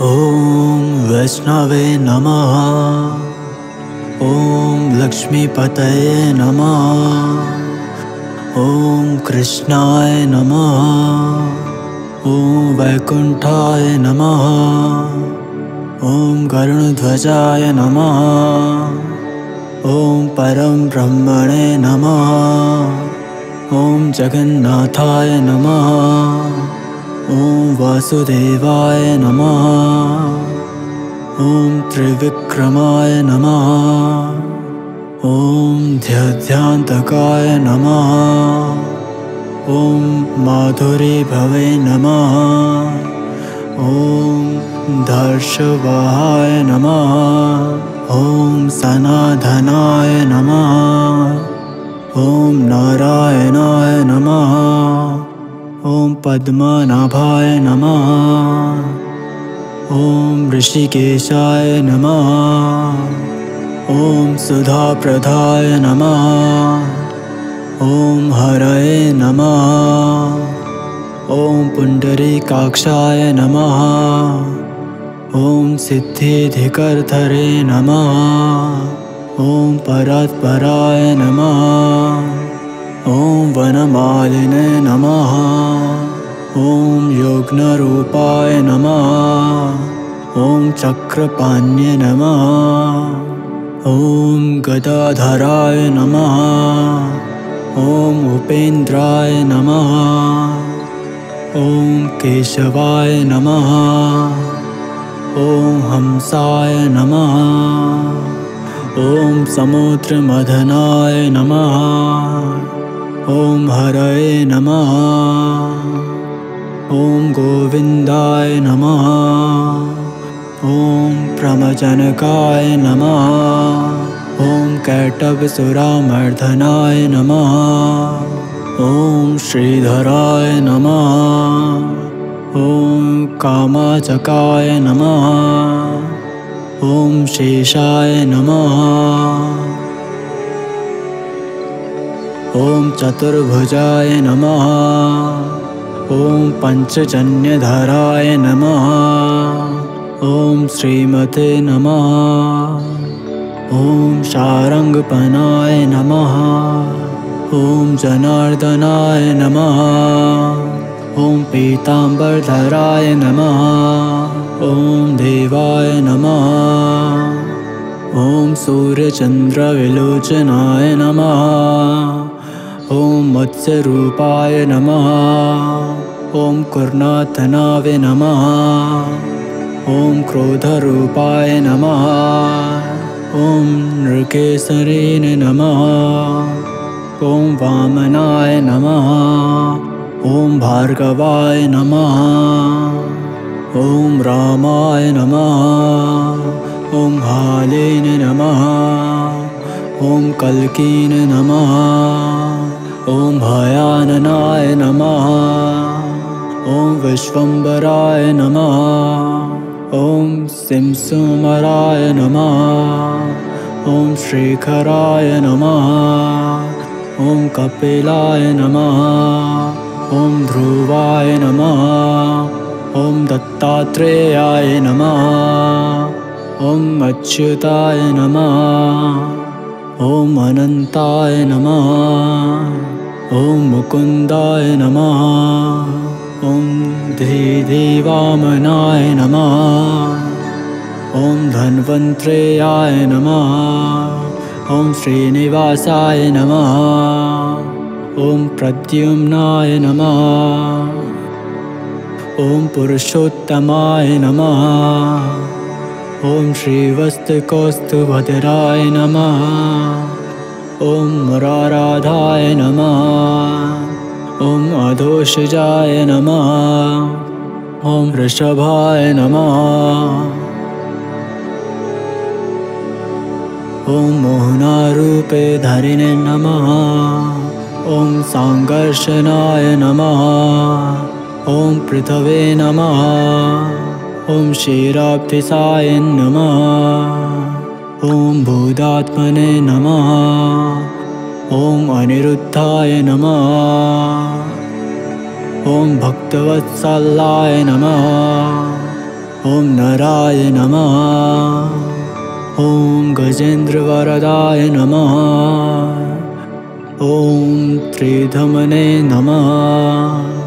ॐ वैष्णवे नमः। ॐ लक्ष्मीपतये नमः। ॐ कृष्णाय नमः। ॐ वैकुण्ठाय नमः। ॐ गरुणध्वजाय नमः। ॐ परं ब्रह्मणे नमः। ॐ जगन्नाथाय नमः ॐ वासुदेवाय नमः। ॐ त्रिविक्रमाय नमः। ॐ ध्यध्यान्तकाय नमः। ॐ माधुरीभवे नमः। ॐ दर्शवाहाय नमः। ॐ सनाधनाय नमः। ॐ नारायणाय नमः ॐ पद्मनाभाय नमः। ॐ ऋषिकेशाय नमः। ॐ सुधाप्रधाय नमः। ॐ हरये नमः। ॐ पुण्डरीकाक्षाय नमः। ॐ सिद्धिधिकर्धरे नमः। ॐ परात्पराय नमः ॐ वनमालिने नमः। ॐ योग्नरूपाय नमः। ॐ चक्रपाण्ये नमः। ॐ गदाधराय नमः। ॐ उपेन्द्राय नमः। ॐ केशवाय नमः। ॐ हंसाय नमः। ॐ समुद्रमदनाय नमः ॐ हरये नमः। ॐ गोविन्दाय नमः। ॐ प्रमजनकाय नमः। ॐ कैटवसुरामर्धनाय नमः। ॐ श्रीधराय नमः। ॐ कामाचकाय नमः। ॐ शेषाय नमः ॐ चतुर्भुजाय नमः। ॐ पञ्चजन्यधराय नमः। ॐ श्रीमते नमः। ॐ शारङ्गपनाय नमः। ॐ जनार्दनाय नमः। ॐ पीताम्बरधराय नमः। ॐ देवाय नमः। ॐ सूर्यचन्द्रविलोचनाय नमः ॐ मत्स्यरूपाय नमः। ॐ कुर्नाथनावे नमः। ॐ क्रोधरूपाय नमः। ॐ नृकेसरेण नमः। ॐ वामनाय नमः। ॐ भार्गवाय नमः। ॐ रामाय नमः। ॐ हालेन नमः। ॐ कल्कीन नमः ॐ भयाननाय नमः। ॐ विश्वम्बराय नमः। ॐ सिंसुमराय नमः। ॐ श्रीखराय नमः। ॐ कपिलाय नमः। ॐ ध्रुवाय नमः। ॐ दत्तात्रेयाय नमः। ॐ अच्युताय नमः ॐ अनन्ताय नमः। ॐ मुकुन्दाय नमः। ॐ धीदेवामनाय नमः। ॐ धन्वन्त्रेयाय नमः। ॐ श्रीनिवासाय नमः। ॐ प्रद्युम्नाय नमः। ॐ पुरुषोत्तमाय नमः ॐ श्रीवस्तुकौस्तुभद्राय नमः। ॐ मुराराधाय नमः। ॐ अधोषजाय नमः। ॐ वृषभाय नमः। ॐ मोहनारूपे धरिणे नमः। ॐ साङ्घर्षणाय नमः। ॐ पृथवे नमः ॐ क्षीराब्धिसाय नमः। ॐ भूदात्मने नमः। ॐ अनिरुद्धाय नमः। ॐ भक्तवत्सलाय नमः। ॐ नराय नमः। ॐ गजेन्द्रवरदाय नमः। ॐ त्रिधमने नमः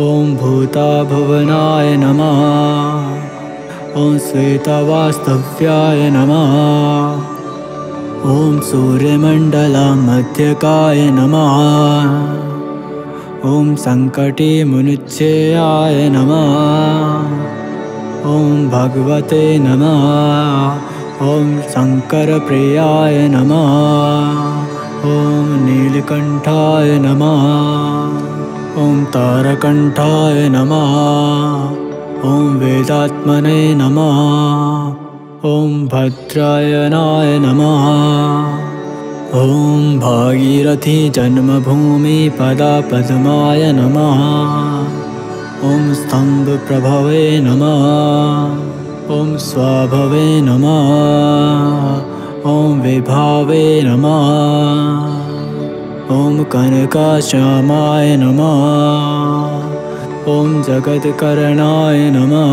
ॐ भूताभवनाय नमः। ॐ श्वेतवास्तव्याय नमः। ॐ सूर्यमण्डलमध्यकाय नमः। ॐ सङ्कटीमुनिच्छेयाय नमः। ॐ भगवते नमः। ॐ शङ्करप्रियाय नमः। ॐ नीलकण्ठाय नमः ॐ तारकण्ठाय नमः। ॐ वेदात्मने नमः। ॐ भद्रायणाय नमः। ॐ भागीरथी जन्मभूमिपदापद्माय नमः। ॐ स्तम्भप्रभवे नमः। ॐ स्वाभवे नमः। ॐ विभावे नमः ॐ कनकाश्यामाय नमः। ॐ जगत्करणाय नमः।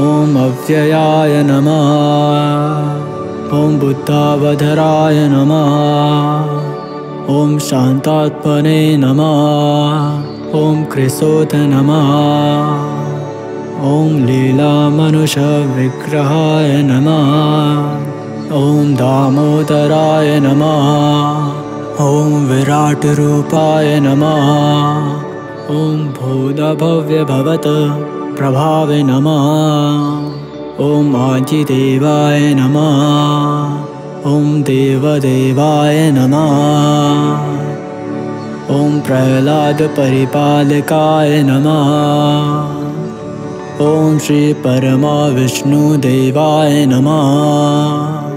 ॐ अव्ययाय नमः। ॐ बुद्धावधराय नमः। ॐ शान्तात्मने नमः। ॐ कृशोत नमः। ॐ लीलामनुषविग्रहाय नमः। ॐ दामोदराय नमः ॐ विराटरूपाय नमः। ॐ भूतभव्यभवत् प्रभावे नमः। ॐ आजिदेवाय नमः। ॐ देवदेवाय नमः। ॐ प्रह्लादपरिपालकाय नमः। ॐ श्रीपरमाविष्णुदेवाय नमः